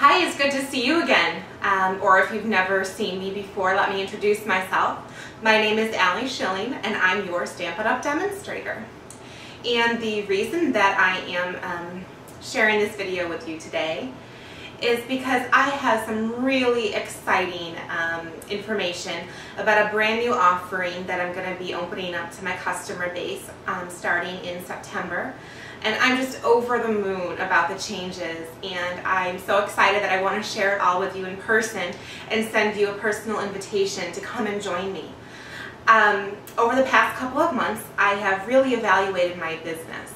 Hi, it's good to see you again. Um, or if you've never seen me before, let me introduce myself. My name is Aly Schilling and I'm your Stampin' Up! demonstrator. And the reason that I am um, sharing this video with you today is because I have some really exciting um, information about a brand new offering that I'm going to be opening up to my customer base um, starting in September and I'm just over the moon about the changes and I'm so excited that I want to share it all with you in person and send you a personal invitation to come and join me. Um, over the past couple of months I have really evaluated my business.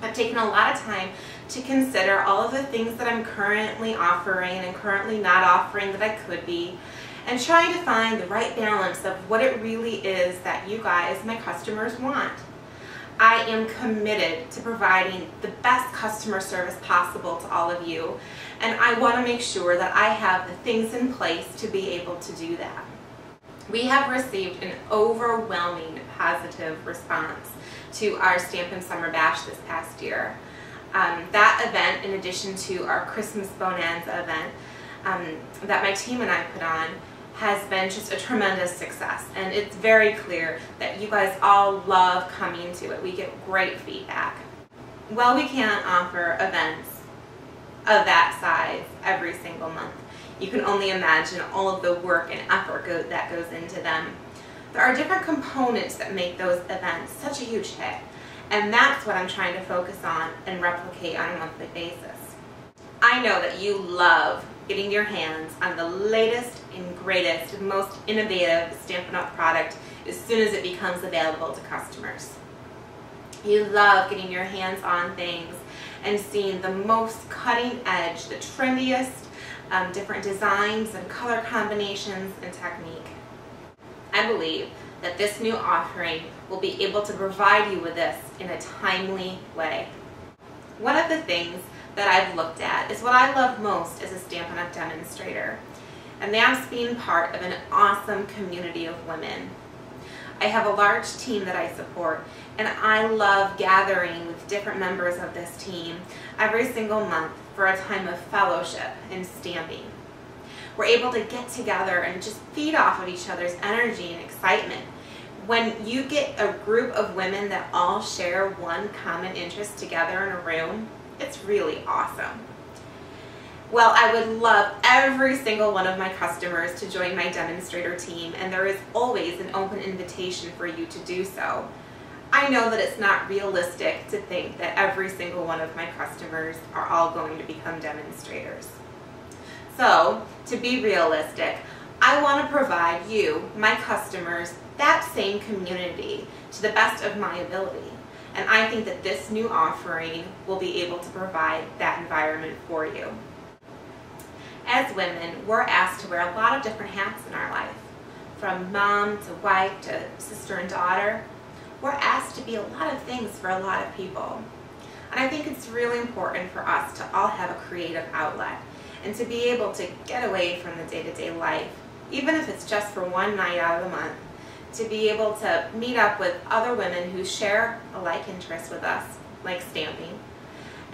I've taken a lot of time to consider all of the things that I'm currently offering and currently not offering that I could be and trying to find the right balance of what it really is that you guys, my customers, want. I am committed to providing the best customer service possible to all of you and I want to make sure that I have the things in place to be able to do that. We have received an overwhelming positive response to our Stampin' Summer Bash this past year. Um, that event, in addition to our Christmas Bonanza event um, that my team and I put on, has been just a tremendous success and it's very clear that you guys all love coming to it. We get great feedback. While we can't offer events of that size every single month, you can only imagine all of the work and effort go that goes into them. There are different components that make those events such a huge hit and that's what I'm trying to focus on and replicate on a monthly basis. I know that you love getting your hands on the latest and greatest, most innovative Stampin' Up! product as soon as it becomes available to customers. You love getting your hands on things and seeing the most cutting edge, the trendiest, um, different designs and color combinations and technique. I believe that this new offering will be able to provide you with this in a timely way. One of the things that I've looked at is what I love most as a Stampin' Up! demonstrator, and that's being part of an awesome community of women. I have a large team that I support, and I love gathering with different members of this team every single month for a time of fellowship and stamping. We're able to get together and just feed off of each other's energy and excitement. When you get a group of women that all share one common interest together in a room, it's really awesome. Well, I would love every single one of my customers to join my demonstrator team, and there is always an open invitation for you to do so. I know that it's not realistic to think that every single one of my customers are all going to become demonstrators. So, to be realistic, I want to provide you, my customers, that same community to the best of my ability. And I think that this new offering will be able to provide that environment for you. As women, we're asked to wear a lot of different hats in our life. From mom to wife to sister and daughter, we're asked to be a lot of things for a lot of people. And I think it's really important for us to all have a creative outlet and to be able to get away from the day-to-day -day life, even if it's just for one night out of the month, to be able to meet up with other women who share a like interest with us, like stamping,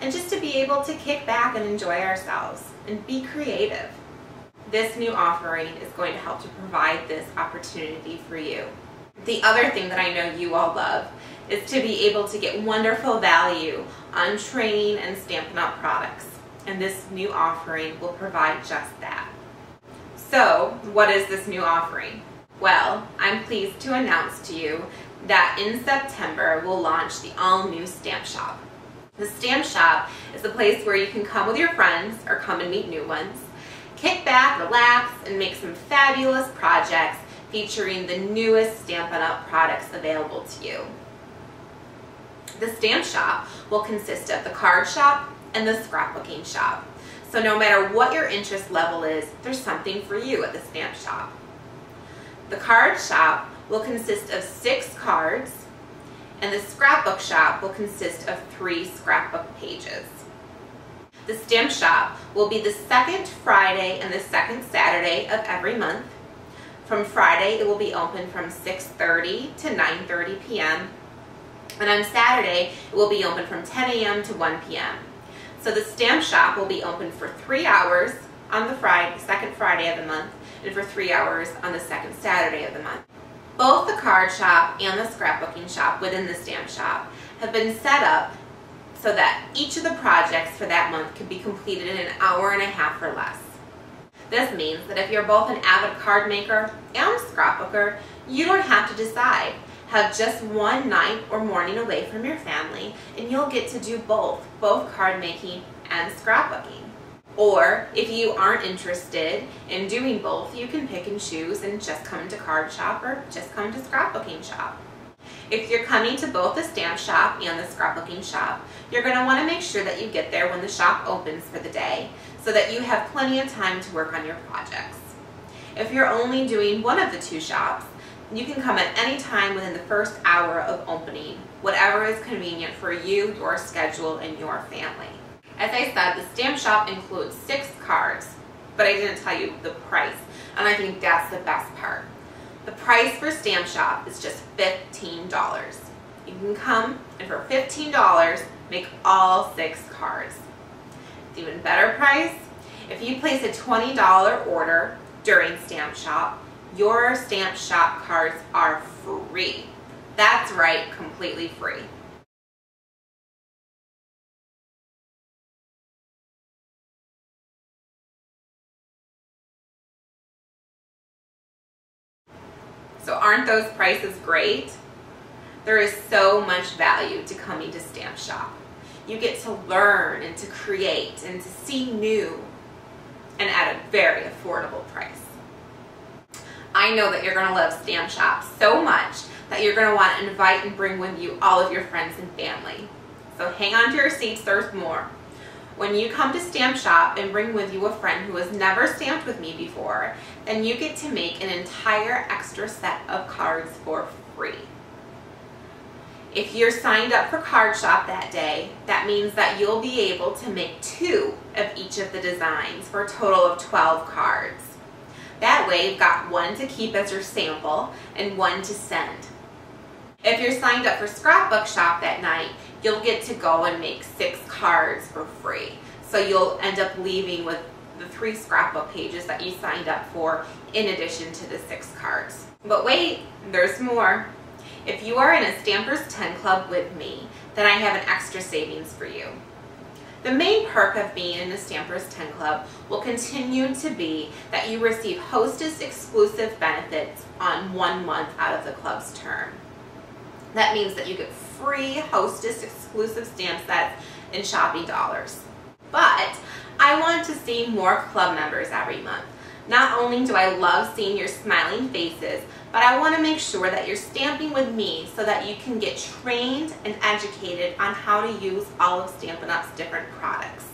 and just to be able to kick back and enjoy ourselves and be creative. This new offering is going to help to provide this opportunity for you. The other thing that I know you all love is to be able to get wonderful value on training and Stampin' Up! products. And this new offering will provide just that. So, what is this new offering? Well, I'm pleased to announce to you that in September we'll launch the all-new Stamp Shoppe. The Stamp Shoppe is a place where you can come with your friends or come and meet new ones, kick back, relax, and make some fabulous projects featuring the newest Stampin' Up! products available to you. The Stamp Shoppe will consist of the card shop and the scrapbooking shop. So no matter what your interest level is, there's something for you at the Stamp Shoppe. The card shop will consist of six cards, and the scrapbook shop will consist of three scrapbook pages. The stamp shoppe will be the second Friday and the second Saturday of every month. From Friday, it will be open from 6.30 to 9.30 p.m. And on Saturday, it will be open from 10 a.m. to 1 p.m. So the stamp shoppe will be open for three hours on the Friday, second Friday of the month, and for three hours on the second Saturday of the month. Both the card shop and the scrapbooking shop within the stamp shoppe have been set up so that each of the projects for that month can be completed in an hour and a half or less. This means that if you're both an avid card maker and a scrapbooker, you don't have to decide. Have just one night or morning away from your family and you'll get to do both, both card making and scrapbooking. Or if you aren't interested in doing both, you can pick and choose and just come to card shop or just come to scrapbooking shop. If you're coming to both the stamp shoppe and the scrapbooking shop, you're going to want to make sure that you get there when the shop opens for the day so that you have plenty of time to work on your projects. If you're only doing one of the two shops, you can come at any time within the first hour of opening, whatever is convenient for you, your schedule, and your family. As I said, the stamp shoppe includes six cards, but I didn't tell you the price, and I think that's the best part. The price for Stamp Shoppe is just $15. You can come and for $15, make all six cards. It's even better price, if you place a $20 order during Stamp Shoppe, your Stamp Shoppe cards are free. That's right, completely free. So aren't those prices great? There is so much value to coming to Stamp Shoppe. You get to learn and to create and to see new and at a very affordable price. I know that you're going to love Stamp Shoppe so much that you're going to want to invite and bring with you all of your friends and family. So hang on to your seats, there's more. When you come to Stamp Shoppe and bring with you a friend who has never stamped with me before, then you get to make an entire extra set of cards for free. If you're signed up for Card Shop that day, that means that you'll be able to make two of each of the designs for a total of 12 cards. That way you've got one to keep as your sample and one to send. If you're signed up for Scrapbook Shop that night, you'll get to go and make six cards for free. So you'll end up leaving with the three scrapbook pages that you signed up for in addition to the six cards. But wait, there's more. If you are in a Stampers 10 Club with me, then I have an extra savings for you. The main perk of being in the Stampers 10 Club will continue to be that you receive Hostess exclusive benefits on one month out of the club's term. That means that you get free Hostess exclusive stamp sets and shopping dollars. But I want to see more club members every month. Not only do I love seeing your smiling faces, but I want to make sure that you're stamping with me so that you can get trained and educated on how to use all of Stampin' Up's different products.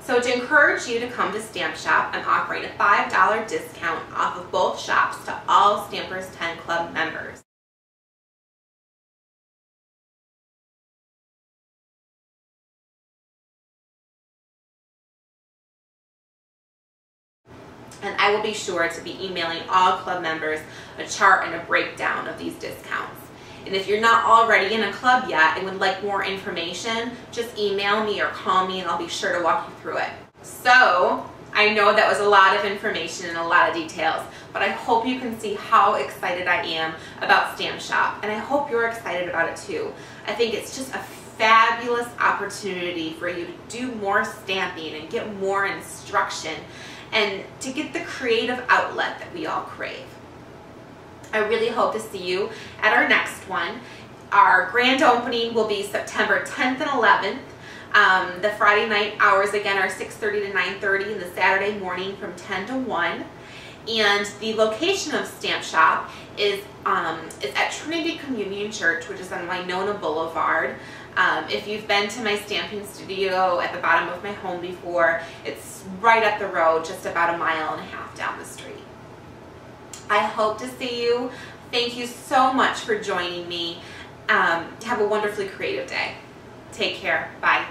So to encourage you to come to Stamp Shoppe, I'm offering a $5 discount off of both shops to all Stampers 10 Club members. And I will be sure to be emailing all club members a chart and a breakdown of these discounts. And if you're not already in a club yet and would like more information, just email me or call me and I'll be sure to walk you through it. So, I know that was a lot of information and a lot of details, but I hope you can see how excited I am about Stamp Shoppe, and I hope you're excited about it too. I think it's just a fabulous opportunity for you to do more stamping and get more instruction and to get the creative outlet that we all crave. I really hope to see you at our next one. Our grand opening will be September 10th and 11th. Um, the Friday night hours again are 6.30 to 9.30 and the Saturday morning from 10 to 1. And the location of Stamp Shoppe is, um, is at Trinity Communion Church, which is on Winona Boulevard. Um, if you've been to my stamping studio at the bottom of my home before, it's right up the road, just about a mile and a half down the street. I hope to see you. Thank you so much for joining me. Um, have a wonderfully creative day. Take care. Bye.